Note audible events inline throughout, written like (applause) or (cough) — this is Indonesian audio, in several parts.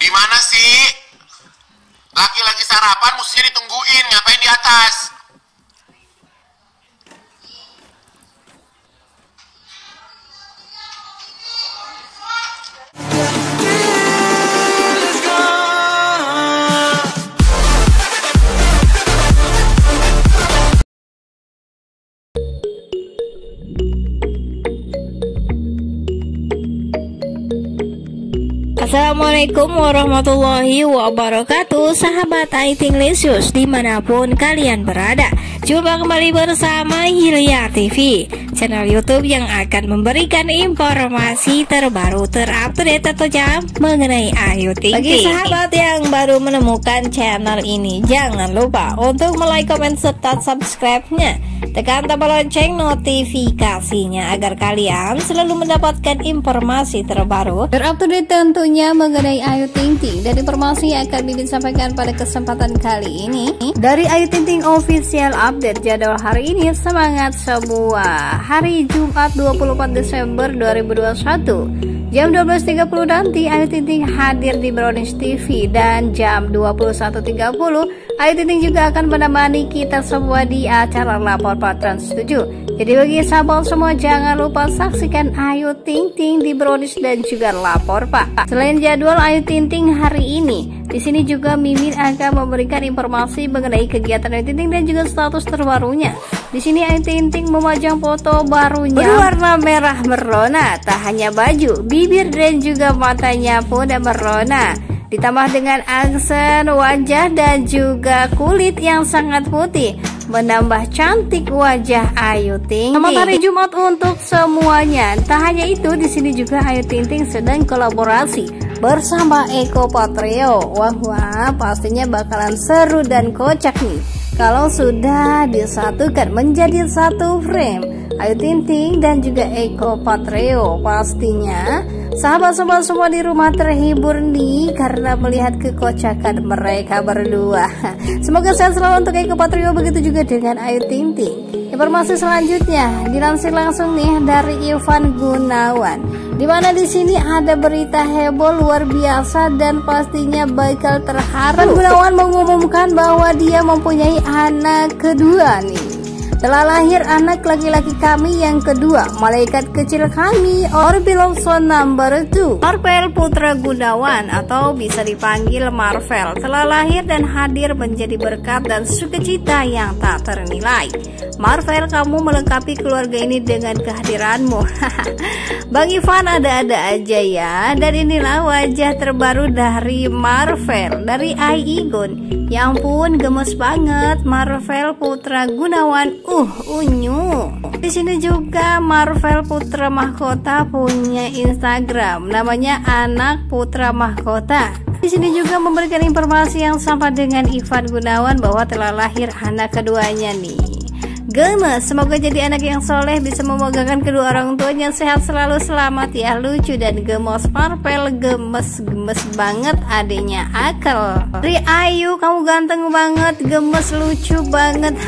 Di mana sih? Laki-laki sarapan mestinya ditungguin, ngapain di atas? Assalamualaikum warahmatullahi wabarakatuh. Sahabat Aiting Lesius di mana pun kalian berada Jumpa kembali bersama Hilya TV Channel Youtube yang akan memberikan informasi terbaru terupdate atau jam mengenai Ayu Ting Bagi sahabat yang baru menemukan channel ini Jangan lupa untuk like, comment, serta subscribe-nya Tekan tombol lonceng notifikasinya agar kalian selalu mendapatkan informasi terbaru. Terupdate tentunya mengenai Ayu Ting Ting dan informasi yang akan Mimin sampaikan pada kesempatan kali ini. Dari Ayu Ting Ting official update jadwal hari ini semangat semua. Hari Jumat 24 Desember 2021 Jam 12.30 nanti Ayu Ting Ting hadir di Brownies TV dan jam 21.30 Ayu Ting juga akan menemani kita semua di acara Lapor Patron 7 Jadi bagi sahabat semua jangan lupa saksikan Ayu Ting Ting di Brownies dan juga Lapor Pak Selain jadwal Ayu Ting Ting hari ini di sini juga Mimin akan memberikan informasi mengenai kegiatan Ayu Ting Ting dan juga status terbarunya di sini Ayu Ting Ting memajang foto barunya berwarna merah merona. Tak hanya baju, bibir dan juga matanya pun merona. Ditambah dengan aksen wajah dan juga kulit yang sangat putih menambah cantik wajah Ayu Ting. Selamat hari Jumat untuk semuanya. Tak hanya itu, di sini juga Ayu Ting Ting sedang kolaborasi bersama Eko Patrio. Wah wah, pastinya bakalan seru dan kocak nih kalau sudah disatukan menjadi satu frame Ayu Ting Ting dan juga Eko Patrio pastinya sahabat-sahabat semua di rumah terhibur nih karena melihat kekocakan mereka berdua semoga sehat selalu untuk Eko Patrio begitu juga dengan Ayu Ting Ting informasi selanjutnya dilansir langsung nih dari Ivan Gunawan di mana di sini ada berita heboh luar biasa dan pastinya bakal terharu. Gunawan mengumumkan bahwa dia mempunyai anak kedua nih. Telah lahir anak laki-laki kami yang kedua, malaikat kecil kami, Orbill Son number 2. Marvel Putra Gunawan atau bisa dipanggil Marvel telah lahir dan hadir menjadi berkat dan sukacita yang tak ternilai. Marvel, kamu melengkapi keluarga ini dengan kehadiranmu. (laughs) Bang Ivan ada-ada aja ya. Dan inilah wajah terbaru dari Marvel, dari Ai Igun. Ya ampun, gemes banget Marvel Putra Gunawan. Uh, unyu. Di sini juga Marvel Putra Mahkota punya Instagram, namanya Anak Putra Mahkota. Di sini juga memberikan informasi yang sama dengan Ivan Gunawan bahwa telah lahir anak keduanya nih. Gemes, semoga jadi anak yang soleh bisa memegangkan kedua orang tuanya sehat selalu selamat ya lucu dan gemes parpel gemes gemes banget adanya akal. Ri Ayu kamu ganteng banget gemes lucu banget.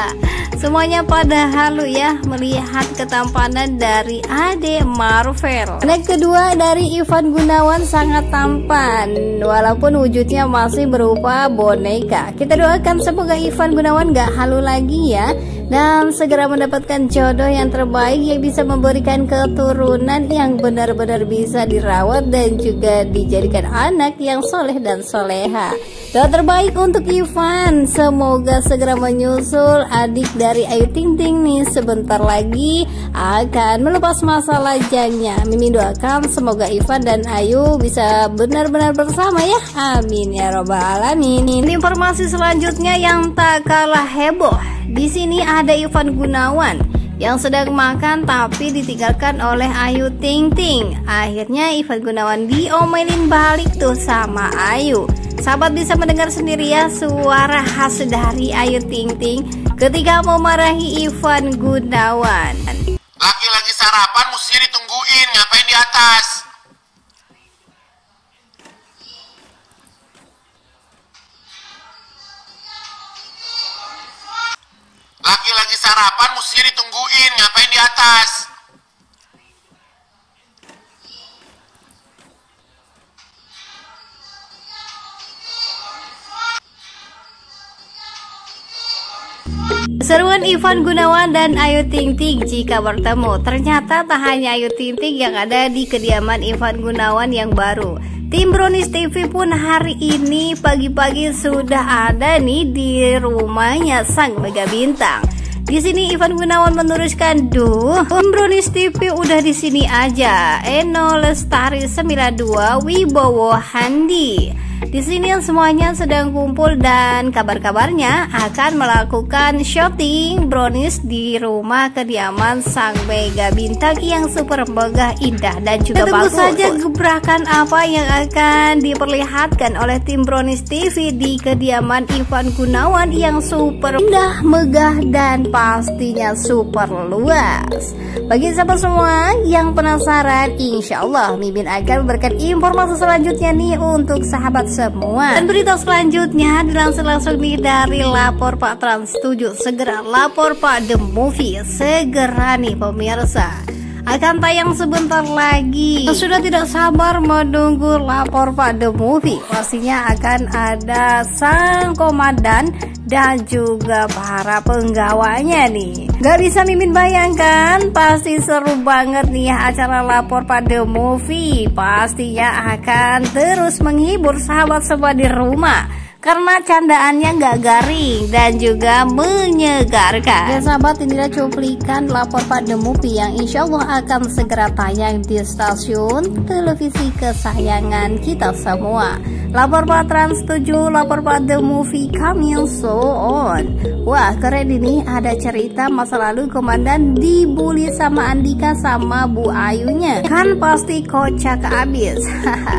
(laughs) Semuanya pada halu ya melihat ketampanan dari Ade Marvel. Anak kedua dari Ivan Gunawan sangat tampan walaupun wujudnya masih berupa boneka. Kita doakan semoga Ivan Gunawan gak halu lagi ya dan segera mendapatkan jodoh yang terbaik yang bisa memberikan keturunan yang benar-benar bisa dirawat dan juga dijadikan anak yang soleh dan soleha. Doa terbaik untuk Ivan, semoga segera menyusul adik dari Ayu Ting Ting nih sebentar lagi akan melepas masa lajangnya. Mimin doakan semoga Ivan dan Ayu bisa benar-benar bersama ya. Amin ya robbal alamin. Ini informasi selanjutnya yang tak kalah heboh di sini ada Ivan Gunawan yang sedang makan tapi ditinggalkan oleh Ayu Ting Ting. Akhirnya Ivan Gunawan diomelin balik tuh sama Ayu. Sahabat bisa mendengar sendiri ya suara khas dari Ayu Ting Ting ketika memarahi Ivan Gunawan. Laki-laki sarapan mestinya ditungguin, ngapain di atas? Laki lagi sarapan mestinya ditungguin, ngapain di atas? Seruan Ivan Gunawan dan Ayu Ting Ting jika bertemu Ternyata tak hanya Ayu Ting Ting yang ada di kediaman Ivan Gunawan yang baru Tim Brownies TV pun hari ini pagi-pagi sudah ada nih di rumahnya sang mega bintang di sini Ivan Gunawan meneruskan, "Duh, Brownies TV udah di sini aja." Eno Lestari 92 Wibowo Handi. Di sini semuanya sedang kumpul dan kabar-kabarnya akan melakukan shopping brownies di rumah kediaman sang mega bintang yang super megah, indah dan juga bagus. saja gebrakan apa yang akan diperlihatkan oleh tim brownies TV di kediaman Ivan Gunawan yang super indah, megah dan pastinya super luas. Bagi sahabat semua yang penasaran, insya Allah Mimin akan memberikan informasi selanjutnya nih untuk sahabat semua. Dan berita selanjutnya dilansir langsung nih dari lapor Pak Trans 7 Segera lapor Pak The Movie. Segera nih pemirsa akan tayang sebentar lagi. Sudah tidak sabar menunggu lapor The Movie. Pastinya akan ada sang komandan dan juga para penggawanya nih. Gak bisa mimin bayangkan pasti seru banget nih acara lapor pada movie. Pastinya akan terus menghibur sahabat semua di rumah karena candaannya nggak garing dan juga menyegarkan. Ya sahabat inilah cuplikan lapor pada movie yang insya Allah akan segera tayang di stasiun televisi kesayangan kita semua. Lapor Pak Trans 7, lapor Pak The Movie coming so on. Wah keren ini ada cerita masa lalu komandan dibully sama Andika sama Bu Ayunya. Kan pasti kocak abis.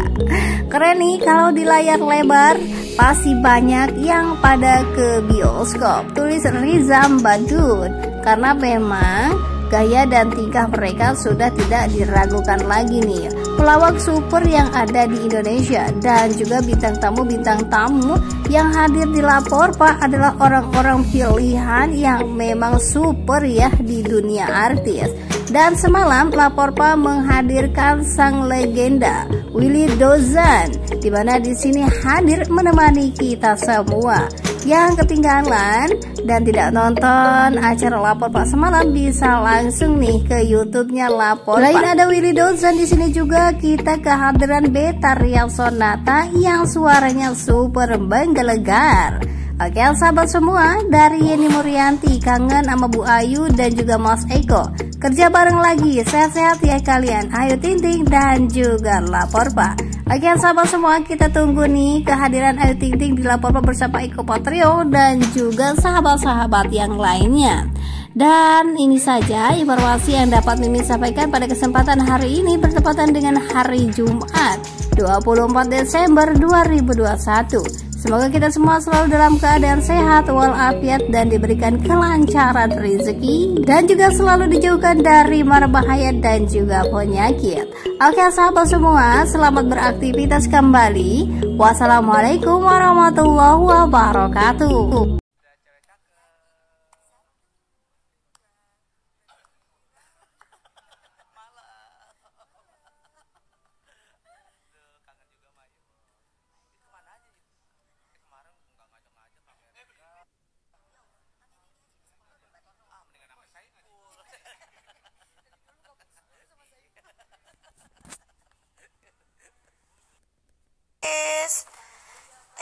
(laughs) keren nih kalau di layar lebar pasti banyak yang pada ke bioskop. Tulis Rizam Badut karena memang gaya dan tingkah mereka sudah tidak diragukan lagi nih pelawak super yang ada di Indonesia dan juga bintang tamu-bintang tamu yang hadir di lapor Pak adalah orang-orang pilihan yang memang super ya di dunia artis. Dan semalam lapor Pak menghadirkan sang legenda Willy Dozan di mana di sini hadir menemani kita semua. Yang ketinggalan dan tidak nonton acara lapor Pak semalam bisa langsung nih ke YouTube-nya lapor. Lain ada Willy Dozan di sini juga. Kita kehadiran Beta Rial Sonata yang suaranya super menggelegar. Oke sahabat semua dari Yeni Murianti kangen sama Bu Ayu dan juga Mas Eko. Kerja bareng lagi. Sehat-sehat ya kalian. Ayu Tinting dan juga lapor Pak Oke sahabat semua kita tunggu nih kehadiran Ayu Ting Ting di lapor bersama Iko Patrio dan juga sahabat-sahabat yang lainnya. Dan ini saja informasi yang dapat Mimin sampaikan pada kesempatan hari ini bertepatan dengan hari Jumat 24 Desember 2021. Semoga kita semua selalu dalam keadaan sehat walafiat dan diberikan kelancaran rezeki dan juga selalu dijauhkan dari mara bahaya dan juga penyakit. Oke sahabat semua, selamat beraktivitas kembali. Wassalamualaikum warahmatullahi wabarakatuh.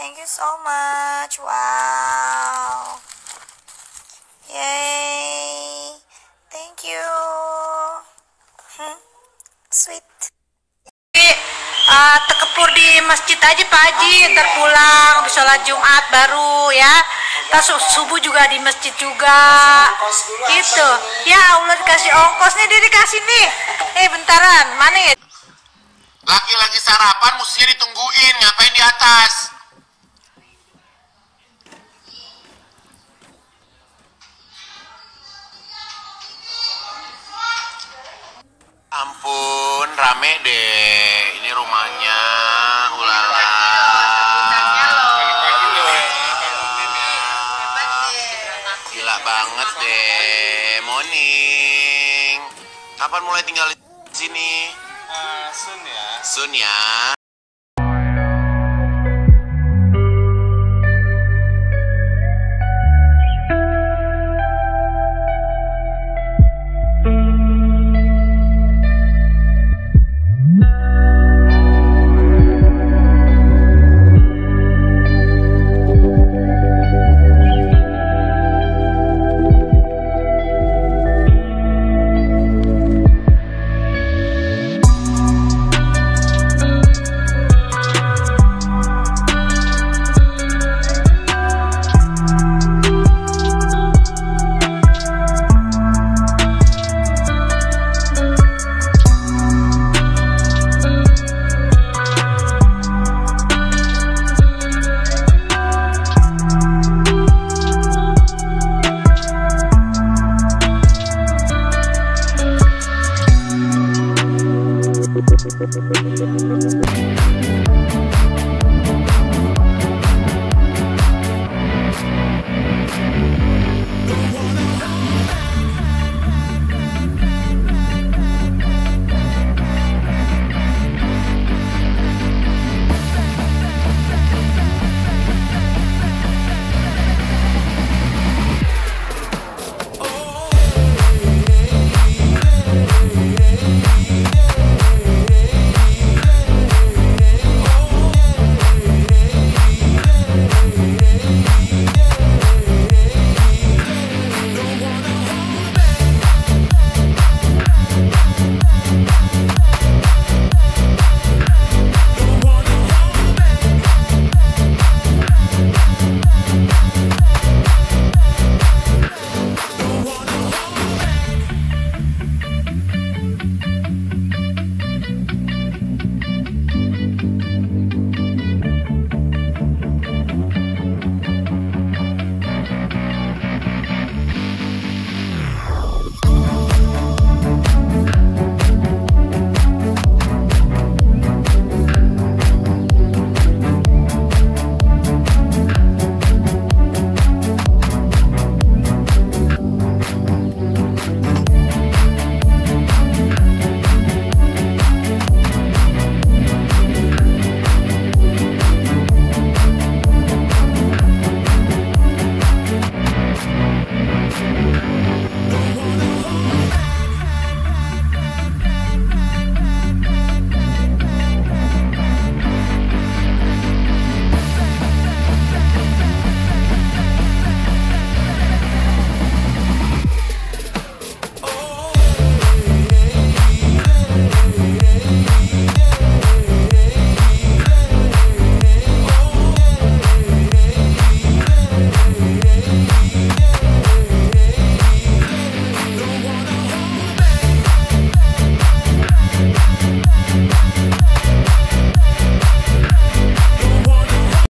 Thank you so much. Wow. Yay. Thank you. Hmm. Sweet. Uh, tekepur di masjid aja Pak Haji, ntar pulang, sholat Jumat baru ya. Ntar subuh juga di masjid juga. Gitu. Ya Allah dikasih ongkos nih, dia dikasih nih. Eh bentaran, mana ya? Laki-laki sarapan mestinya ditungguin, ngapain di atas? Ampun, rame deh. Ini rumahnya. Ulala. Gila banget deh. Morning. Kapan mulai tinggal di sini? Uh, soon ya. Soon ya.